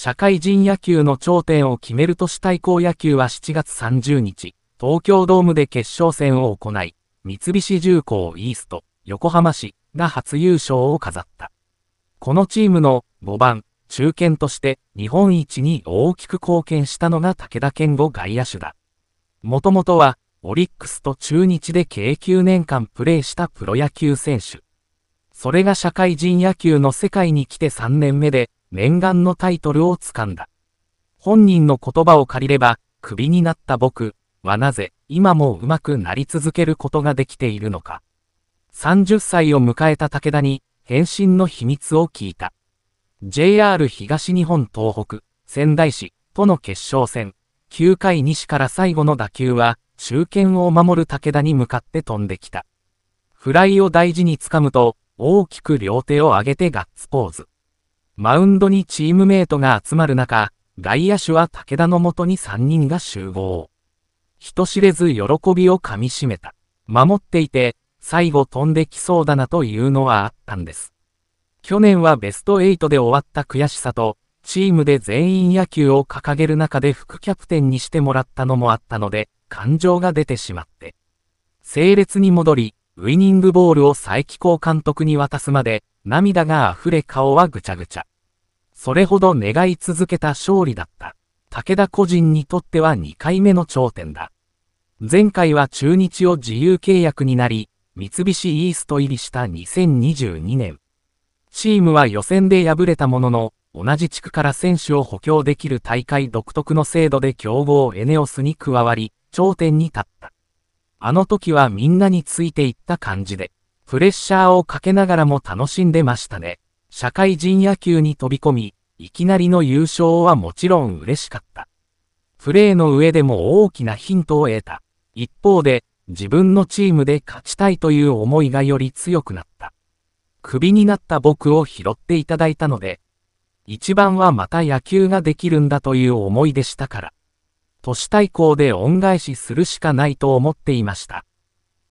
社会人野球の頂点を決める都市対抗野球は7月30日、東京ドームで決勝戦を行い、三菱重工イースト、横浜市が初優勝を飾った。このチームの5番、中堅として日本一に大きく貢献したのが武田健吾外野手だ。もともとはオリックスと中日で計9年間プレーしたプロ野球選手。それが社会人野球の世界に来て3年目で念願のタイトルを掴んだ。本人の言葉を借りれば、クビになった僕はなぜ今も上手くなり続けることができているのか。30歳を迎えた武田に変身の秘密を聞いた。JR 東日本東北、仙台市との決勝戦、9回西から最後の打球は、中堅を守る武田に向かって飛んできた。フライを大事に掴むと、大きく両手を上げてガッツポーズ。マウンドにチームメイトが集まる中、外野手は武田のもとに3人が集合。人知れず喜びを噛み締めた。守っていて、最後飛んできそうだなというのはあったんです。去年はベスト8で終わった悔しさと、チームで全員野球を掲げる中で副キャプテンにしてもらったのもあったので、感情が出てしまって。整列に戻り、ウイニングボールを佐伯光監督に渡すまで、涙が溢れ顔はぐちゃぐちゃ。それほど願い続けた勝利だった。武田個人にとっては2回目の頂点だ。前回は中日を自由契約になり、三菱イースト入りした2022年。チームは予選で敗れたものの、同じ地区から選手を補強できる大会独特の制度で強豪エネオスに加わり、頂点に立った。あの時はみんなについていった感じで、プレッシャーをかけながらも楽しんでましたね。社会人野球に飛び込み、いきなりの優勝はもちろん嬉しかった。プレーの上でも大きなヒントを得た。一方で、自分のチームで勝ちたいという思いがより強くなった。クビになった僕を拾っていただいたので、一番はまた野球ができるんだという思いでしたから。都市対抗で恩返しするしかないと思っていました。